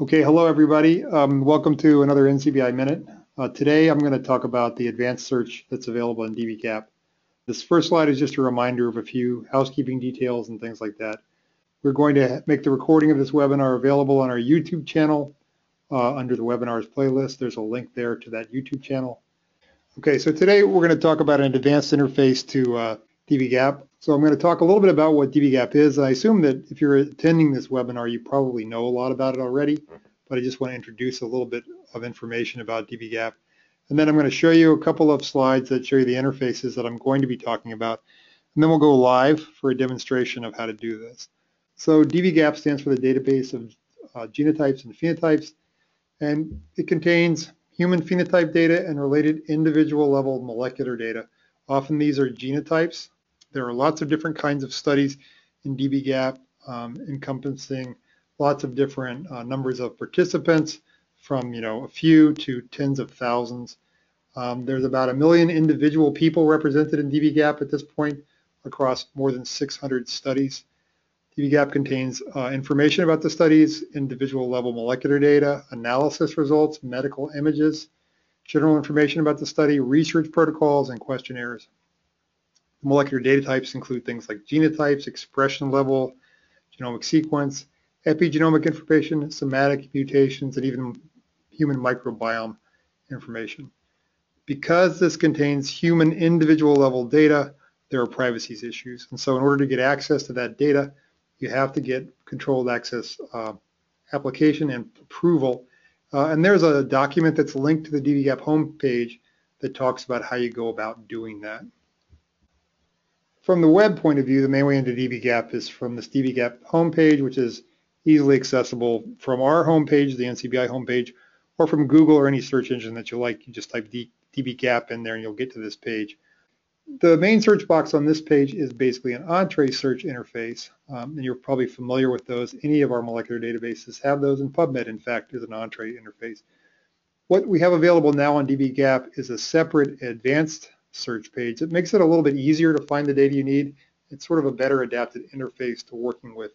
Okay, hello everybody. Um, welcome to another NCBI Minute. Uh, today I'm going to talk about the advanced search that's available in dbGaP. This first slide is just a reminder of a few housekeeping details and things like that. We're going to make the recording of this webinar available on our YouTube channel uh, under the webinars playlist. There's a link there to that YouTube channel. Okay, so today we're going to talk about an advanced interface to uh, dbGaP. So I'm going to talk a little bit about what dbGaP is. I assume that if you're attending this webinar, you probably know a lot about it already, but I just want to introduce a little bit of information about dbGaP. And then I'm going to show you a couple of slides that show you the interfaces that I'm going to be talking about. And then we'll go live for a demonstration of how to do this. So dbGaP stands for the database of uh, genotypes and phenotypes, and it contains human phenotype data and related individual level molecular data. Often these are genotypes, there are lots of different kinds of studies in dbGaP um, encompassing lots of different uh, numbers of participants from you know a few to tens of thousands. Um, there's about a million individual people represented in dbGaP at this point across more than 600 studies. dbGaP contains uh, information about the studies, individual level molecular data, analysis results, medical images, general information about the study, research protocols, and questionnaires. Molecular data types include things like genotypes, expression level, genomic sequence, epigenomic information, somatic mutations, and even human microbiome information. Because this contains human individual level data, there are privacy issues. And so in order to get access to that data, you have to get controlled access uh, application and approval. Uh, and there's a document that's linked to the dbGaP homepage that talks about how you go about doing that. From the web point of view, the main way into dbGaP is from this dbGaP homepage, which is easily accessible from our homepage, the NCBI homepage, or from Google or any search engine that you like. You just type dbGaP in there and you'll get to this page. The main search box on this page is basically an Entrez search interface, um, and you're probably familiar with those. Any of our molecular databases have those, and PubMed, in fact, is an Entrez interface. What we have available now on dbGaP is a separate advanced search page. It makes it a little bit easier to find the data you need. It's sort of a better adapted interface to working with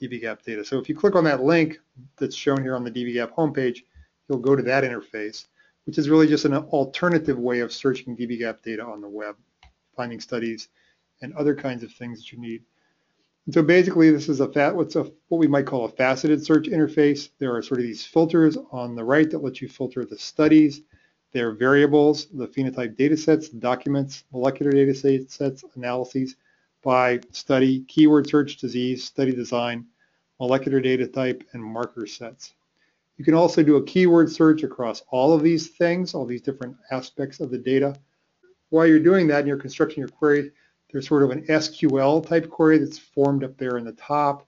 dbGaP data. So if you click on that link that's shown here on the dbGaP homepage, you'll go to that interface, which is really just an alternative way of searching dbGaP data on the web, finding studies and other kinds of things that you need. And so basically this is a fat, what's a, what we might call a faceted search interface. There are sort of these filters on the right that let you filter the studies their variables, the phenotype data sets, documents, molecular data sets, analyses by study, keyword search, disease, study design, molecular data type, and marker sets. You can also do a keyword search across all of these things, all these different aspects of the data. While you're doing that and you're constructing your query, there's sort of an SQL type query that's formed up there in the top,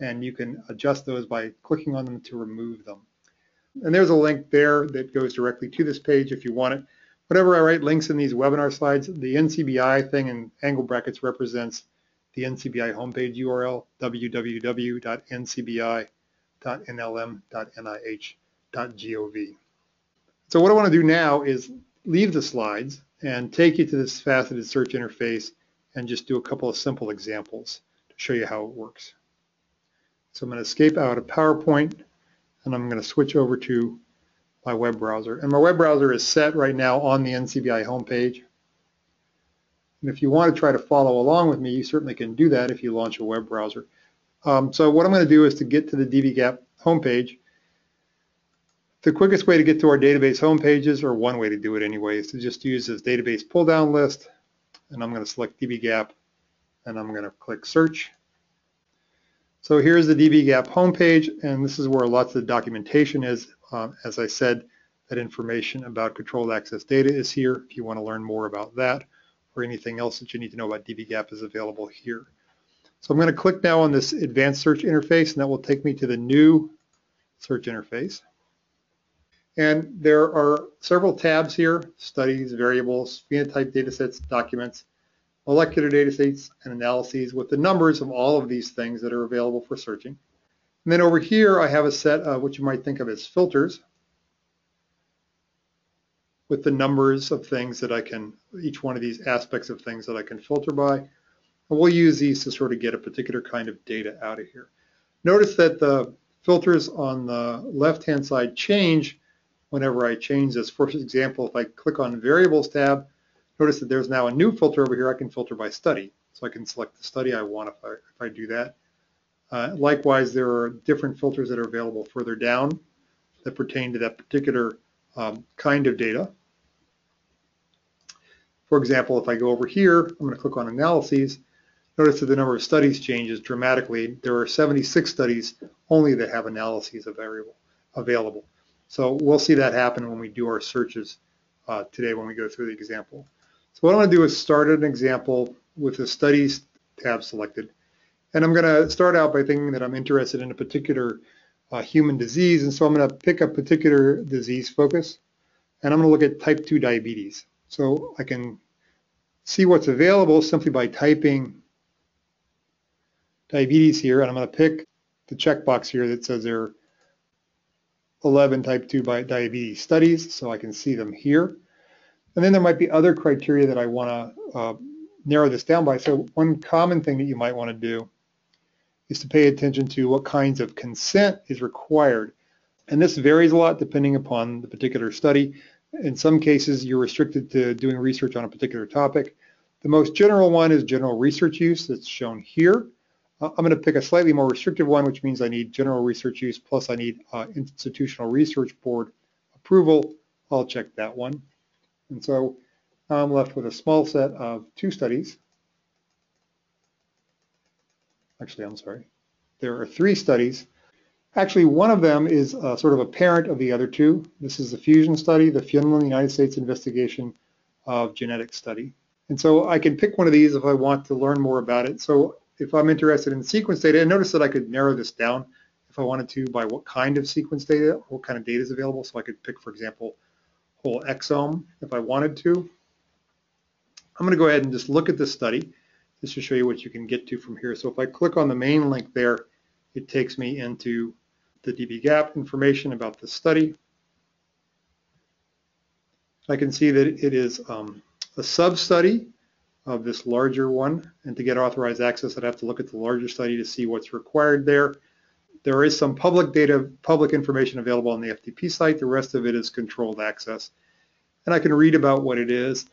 and you can adjust those by clicking on them to remove them. And there's a link there that goes directly to this page if you want it. Whenever I write links in these webinar slides, the NCBI thing in angle brackets represents the NCBI homepage URL, www.ncbi.nlm.nih.gov. So what I want to do now is leave the slides and take you to this faceted search interface and just do a couple of simple examples to show you how it works. So I'm going to escape out of PowerPoint and I'm going to switch over to my web browser. And my web browser is set right now on the NCBI homepage. And if you want to try to follow along with me, you certainly can do that if you launch a web browser. Um, so what I'm going to do is to get to the dbGaP homepage. The quickest way to get to our database homepages, or one way to do it anyway, is to just use this database pull-down list. And I'm going to select dbGaP, and I'm going to click search. So here's the dbGaP homepage, and this is where lots of the documentation is. Uh, as I said, that information about controlled access data is here. If you want to learn more about that or anything else that you need to know about dbGaP is available here. So I'm going to click now on this advanced search interface, and that will take me to the new search interface. And there are several tabs here, studies, variables, phenotype datasets, documents, molecular data sets and analyses with the numbers of all of these things that are available for searching. And then over here, I have a set of what you might think of as filters with the numbers of things that I can, each one of these aspects of things that I can filter by. And we'll use these to sort of get a particular kind of data out of here. Notice that the filters on the left-hand side change whenever I change this. For example, if I click on Variables tab, notice that there's now a new filter over here. I can filter by study. So I can select the study I want if I, if I do that. Uh, likewise, there are different filters that are available further down that pertain to that particular um, kind of data. For example, if I go over here, I'm going to click on Analyses. Notice that the number of studies changes dramatically. There are 76 studies only that have analyses available. So we'll see that happen when we do our searches uh, today when we go through the example. So what I'm going to do is start an example with the Studies tab selected. And I'm going to start out by thinking that I'm interested in a particular uh, human disease. And so I'm going to pick a particular disease focus. And I'm going to look at type 2 diabetes. So I can see what's available simply by typing diabetes here. And I'm going to pick the checkbox here that says there are 11 type 2 diabetes studies. So I can see them here. And then there might be other criteria that I want to uh, narrow this down by. So one common thing that you might want to do is to pay attention to what kinds of consent is required. And this varies a lot depending upon the particular study. In some cases, you're restricted to doing research on a particular topic. The most general one is general research use that's shown here. Uh, I'm going to pick a slightly more restrictive one, which means I need general research use plus I need uh, institutional research board approval. I'll check that one. And so now I'm left with a small set of two studies. Actually, I'm sorry. There are three studies. Actually, one of them is uh, sort of a parent of the other two. This is the fusion study, the Finland United States investigation of genetic study. And so I can pick one of these if I want to learn more about it. So if I'm interested in sequence data, and notice that I could narrow this down if I wanted to by what kind of sequence data, what kind of data is available. So I could pick, for example, whole exome if I wanted to. I'm going to go ahead and just look at this study just to show you what you can get to from here. So if I click on the main link there, it takes me into the dbGaP information about the study. I can see that it is um, a sub-study of this larger one. And to get authorized access, I'd have to look at the larger study to see what's required there. There is some public data, public information available on the FTP site. The rest of it is controlled access. And I can read about what it is.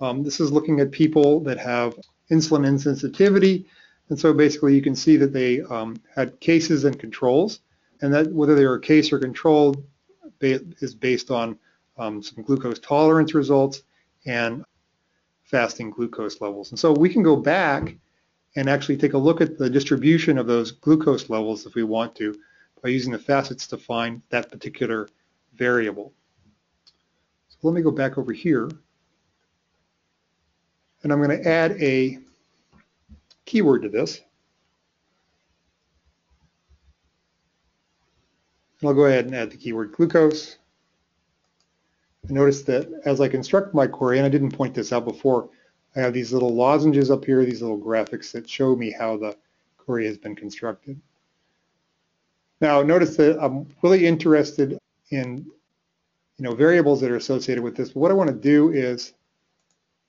Um, this is looking at people that have insulin insensitivity. And so basically you can see that they um, had cases and controls and that whether they were case or control is based on um, some glucose tolerance results and fasting glucose levels. And so we can go back and actually take a look at the distribution of those glucose levels if we want to by using the facets to find that particular variable. So let me go back over here and I'm going to add a keyword to this. And I'll go ahead and add the keyword glucose. And notice that as I construct my query, and I didn't point this out before, I have these little lozenges up here, these little graphics that show me how the query has been constructed. Now notice that I'm really interested in you know, variables that are associated with this. But what I want to do is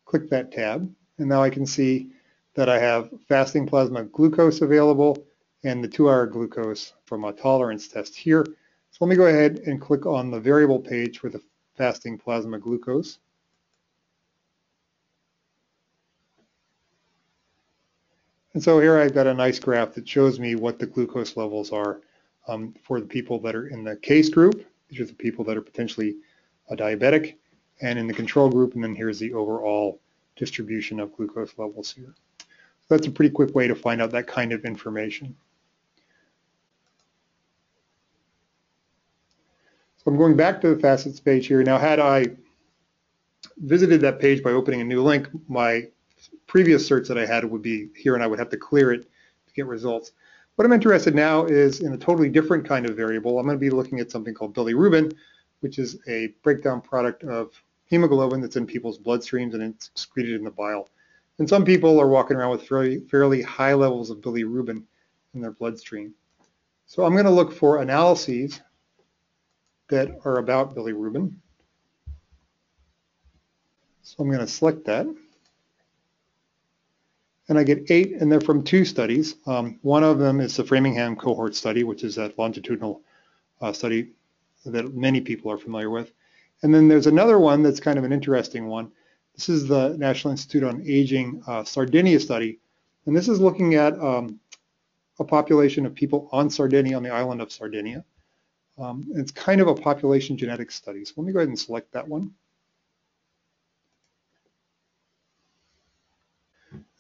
click that tab, and now I can see that I have fasting plasma glucose available and the two-hour glucose from a tolerance test here. So let me go ahead and click on the variable page for the fasting plasma glucose. And so here I've got a nice graph that shows me what the glucose levels are um, for the people that are in the case group. These are the people that are potentially a diabetic and in the control group, and then here's the overall distribution of glucose levels here. So that's a pretty quick way to find out that kind of information. So I'm going back to the facets page here. Now, had I visited that page by opening a new link, my previous search that I had would be here and I would have to clear it to get results. What I'm interested now is in a totally different kind of variable. I'm going to be looking at something called bilirubin, which is a breakdown product of hemoglobin that's in people's bloodstreams and it's excreted in the bile. And some people are walking around with fairly, fairly high levels of bilirubin in their bloodstream. So I'm going to look for analyses that are about bilirubin. So I'm going to select that. And I get eight, and they're from two studies. Um, one of them is the Framingham cohort study, which is that longitudinal uh, study that many people are familiar with. And then there's another one that's kind of an interesting one. This is the National Institute on Aging uh, Sardinia study, and this is looking at um, a population of people on Sardinia, on the island of Sardinia. Um, it's kind of a population genetics study. So let me go ahead and select that one.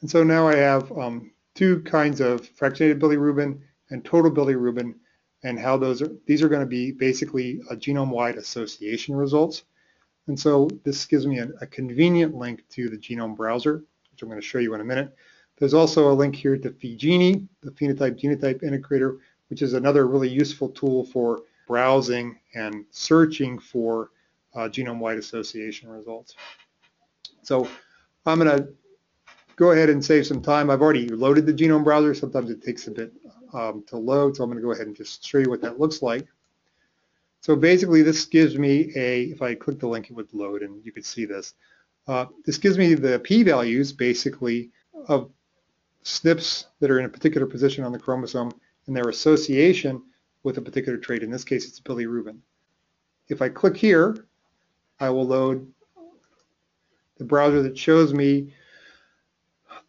And so now I have um, two kinds of fractionated bilirubin and total bilirubin and how those are, these are going to be basically a genome-wide association results. And so this gives me a, a, convenient link to the genome browser, which I'm going to show you in a minute. There's also a link here to PheGenI, the phenotype genotype integrator, which is another really useful tool for browsing and searching for uh, genome-wide association results. So I'm going to go ahead and save some time. I've already loaded the genome browser. Sometimes it takes a bit um, to load, so I'm going to go ahead and just show you what that looks like. So basically, this gives me a, if I click the link, it would load, and you could see this. Uh, this gives me the p-values, basically, of SNPs that are in a particular position on the chromosome and their association with a particular trait. In this case, it's bilirubin. If I click here, I will load the browser that shows me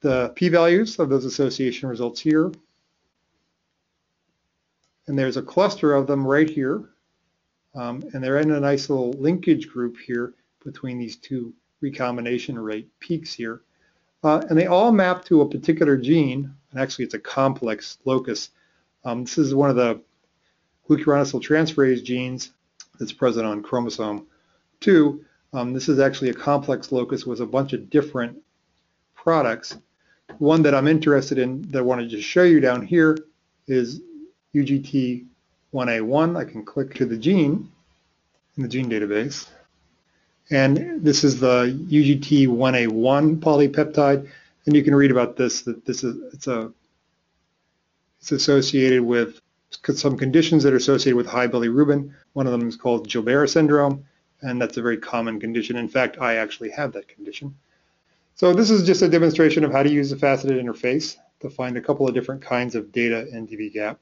the p-values of those association results here. And there's a cluster of them right here. Um, and they're in a nice little linkage group here between these two recombination rate peaks here. Uh, and they all map to a particular gene, and actually it's a complex locus. Um, this is one of the glucuronidase genes that's present on chromosome 2. Um, this is actually a complex locus with a bunch of different products. One that I'm interested in that I want to show you down here is UGT1A1. I can click to the gene in the gene database. And this is the UGT1A1 polypeptide. And you can read about this, that this is, it's a, it's associated with some conditions that are associated with high bilirubin. One of them is called Gilbert syndrome, and that's a very common condition. In fact, I actually have that condition. So this is just a demonstration of how to use the faceted interface to find a couple of different kinds of data in dbGaP.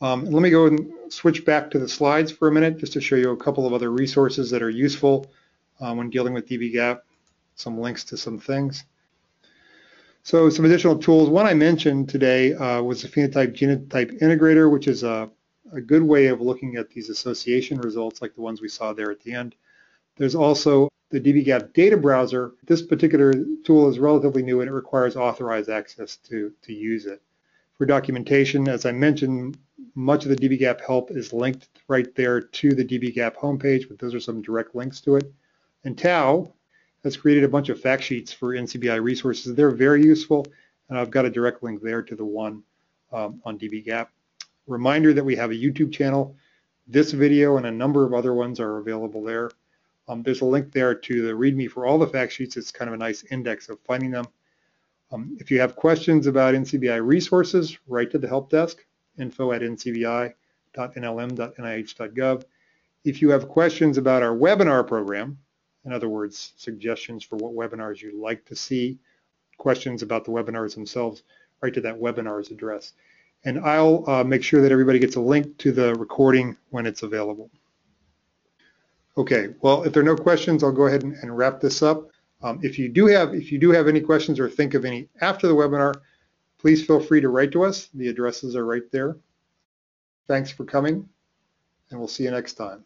Um, let me go and switch back to the slides for a minute just to show you a couple of other resources that are useful um, when dealing with dbGaP, some links to some things. So some additional tools. One I mentioned today uh, was the phenotype genotype integrator, which is a, a good way of looking at these association results like the ones we saw there at the end. There's also the dbGaP data browser. This particular tool is relatively new and it requires authorized access to, to use it. For documentation, as I mentioned, much of the dbGaP help is linked right there to the dbGaP homepage, but those are some direct links to it. And Tao has created a bunch of fact sheets for NCBI resources. They're very useful, and I've got a direct link there to the one um, on dbGaP. Reminder that we have a YouTube channel. This video and a number of other ones are available there. Um, there's a link there to the README for all the fact sheets. It's kind of a nice index of finding them. Um, if you have questions about NCBI resources, write to the help desk, info at ncbi.nlm.nih.gov. If you have questions about our webinar program, in other words, suggestions for what webinars you'd like to see, questions about the webinars themselves, write to that webinars address. And I'll uh, make sure that everybody gets a link to the recording when it's available. Okay, well, if there are no questions, I'll go ahead and, and wrap this up. Um, if you do have if you do have any questions or think of any after the webinar, please feel free to write to us. The addresses are right there. Thanks for coming, and we'll see you next time.